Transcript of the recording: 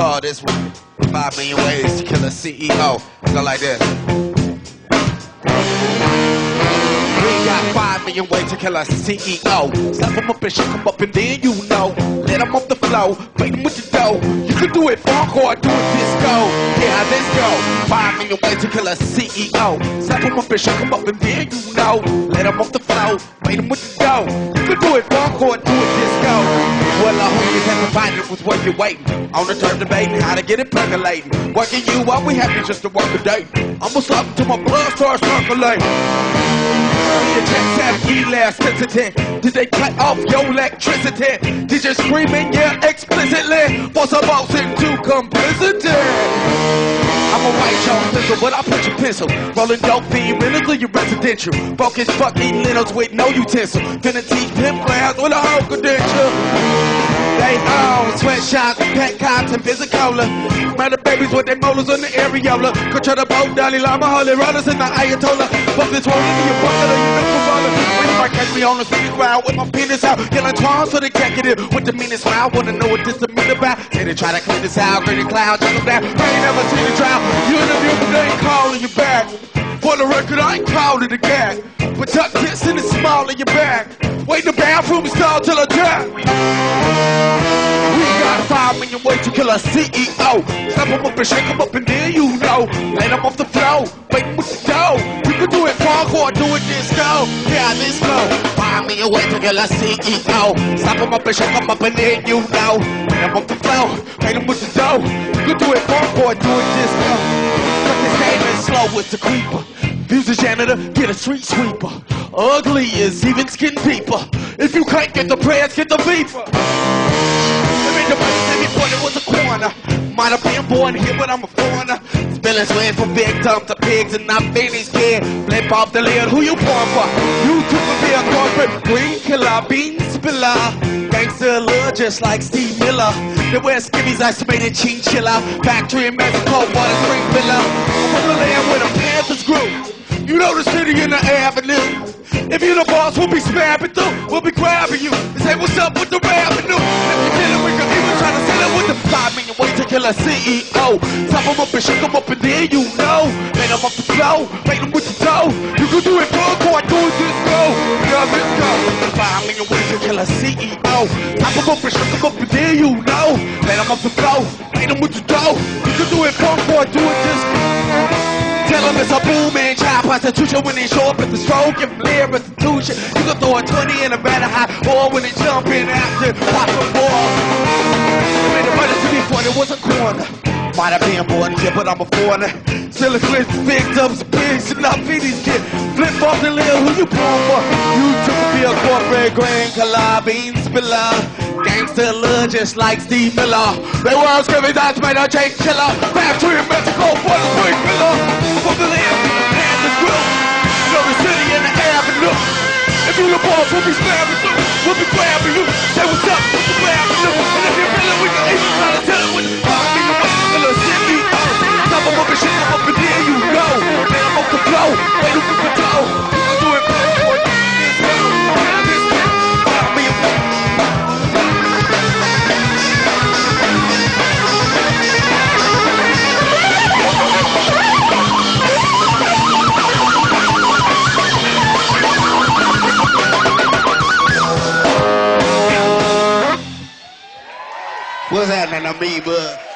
call this one. Five million ways to kill a CEO. Go like this. We got five million ways to kill a CEO. Slap him up and shake him up and then you know. Let him off the flow, bait him with the dough. You can do it funk or do it disco. Yeah, let's go. Five million ways to kill a CEO. Slap him up and shake him up and then you know. Let him off the flow, bait him with the dough. You can do it funk or do it disco. Well, I hope you have provided with what you're waiting. On the turn debating how to get it percolating. Working you up, we happy just to work a day. I'ma stop until my blood starts circulating. The checks have elasticity. Did they cut off your electricity? Did you scream screaming, yeah, explicitly? Was a boss into complicity? I'm a white chalk pencil, but I put your pencil. Rolling dope, being your residential. Focus eating littles with no utensil. Gonna teach pimp class with a whole credential. They own sweatshops, pet cops, and Pepsi-Cola. Murder babies with their molars on the areola. Control the boat, Dalai Lama, Holy Rollers, and the Ayatollah. Fuck this rolling in your bucket. Might catch me on the street ground with my penis out. Killing twins for the executive with the meanest smile. Wanna know what this is mean about? Say they try to clean this out, gritty cloud, jump down. I ain't never seen a trial. You interview, but they ain't calling you back. For the record, I ain't proud of the gag. But tuck tits in the small of your back. Wait in the bathroom stall till I die. We got five million ways to kill a CEO. Slap him up and shake him up and then you know. Let him off the flow, wait him with the dough. You can do it hardcore, do it disco. Yeah, this go. Five million ways to kill a CEO. Slap him up and shake him up and then you know. Let him off the flow, wait him with the dough. You do it hardcore, do it disco. Fuck his name is slow with the creeper. Use a janitor, get a street sweeper. Ugly is even skin deeper. If you can't get the prayers, get the beeper. The money thought it was a corner. Might have been born here, but I'm a foreigner. Spilling sweat from victims to pigs and not finished scared. Flip off the lid, who you pouring for? You took a beer corporate green killer, bean spiller. Gangster love just like Steve Miller. They wear skivvies, estimated chinchilla. Factory in Mexico, water spring filler. From the land where the Panthers grew. You know the city in the avenue. If you the boss, we'll be snapping through. We'll be grabbing million ways to kill a CEO. Top him up and shake him up and then you know. Made him off the flow, made him with the dough. You can do it hardcore, do it disco. Yeah, let's go. Five million ways to kill a CEO. Top him up and shake him up and then you know. Made him off the flow, made him with the dough. You can do it hardcore, do it disco. Tell them it's a booming child prostitution when they show up at the stroke and flare restitution. You can throw a 20 in a better high or when they jump in after pop it was a corner. Might have been born here, but I'm a foreigner. Still a clip, victims, pigs, and not these kids. Flip off the lid, who you pulling for? You took a beer, corporate grain, collab, bean spiller. Gangster love just like Steve Miller. They were screaming that tomato Jake Chiller. Factory in Mexico for the big Miller. From the land, and the grill. You know the city and the avenue. If you the boss, we'll be slamming through. We'll be grabbing you. Say what's up, What's happening bud?